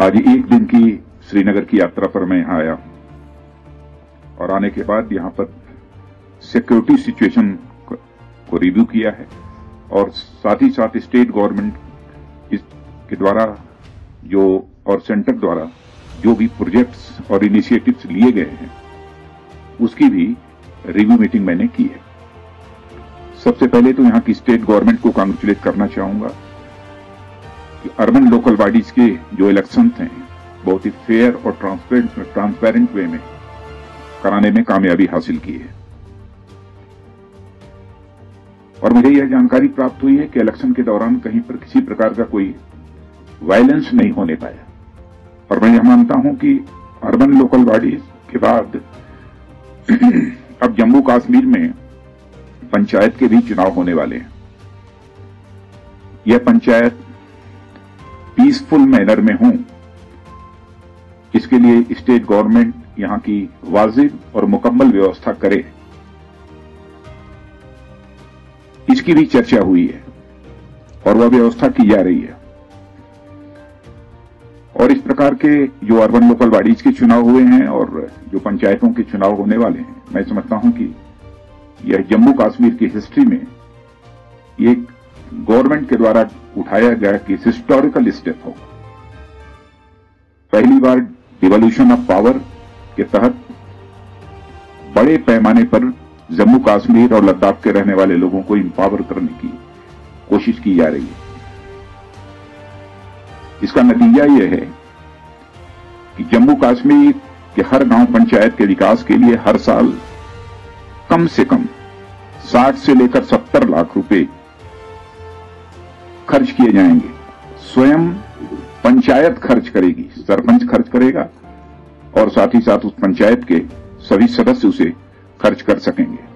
आज एक दिन की श्रीनगर की यात्रा पर मैं यहाँ आया और आने के बाद यहाँ पर सिक्योरिटी सिचुएशन को रिव्यू किया है और साथ ही साथ स्टेट गवर्नमेंट के द्वारा जो, और सेंटर द्वारा जो भी प्रोजेक्ट्स और इनिशिएटिव्स लिए गए हैं, उसकी भी रिव्यू मीटिंग मैंने की है। सबसे पहले तो यहाँ की स्टेट गवर्नमेंट को कांग्रेचुलेट करना चाहूँगा। अर्बन लोकल बॉडीज के जो इलेक्शन हैं बहुत ही फेयर और ट्रांसपेरेंट ट्रांसपेरेंट वे में कराने में कामयाबी हासिल की है। और मुझे यह जानकारी प्राप्त हुई है कि इलेक्शन के दौरान कहीं पर किसी प्रकार का कोई वायलेंस नहीं होने पाया। और मैं यह मानता हूँ कि अर्बन लोकल बॉडीज के बाद अब जम्मू कश्मीर में पंचायत के भी चुनाव होने वाले हैं। यह पंचायत पीसफुल मैनर में हों। इसके लिए स्टेट गवर्नमेंट यहाँ की वाजिब और मुकम्मल व्यवस्था करे। इसकी भी चर्चा हुई है और वह व्यवस्था की जा रही है। और इस प्रकार के जो अर्बन लोकल बॉडीज के चुनाव हुए हैं और जो पंचायतों के चुनाव होने वाले हैं, मैं समझता हूँ कि यह जम्मू कश्मीर की हिस्ट्री में एक गवर्नमेंट के द्वारा उठाया गया कि हिस्टोरिकल स्टेप हो। पहली बार डिवोल्यूशन ऑफ़ पावर के तहत बड़े पैमाने पर जम्मू कश्मीर और लद्दाख के रहने वाले लोगों को इंपावर करने की कोशिश की जा रही है। इसका नतीजा यह है कि जम्मू कश्मीर के हर गाँव पंचायत के विकास के लिए हर साल कम से कम 60 से लेकर 70 लाख रुपए खर्च किए जाएँगे। स्वयं पंचायत खर्च करेगी, सरपंच खर्च करेगा, और साथ ही साथ उस पंचायत के सभी सदस्य उसे खर्च कर सकेंगे।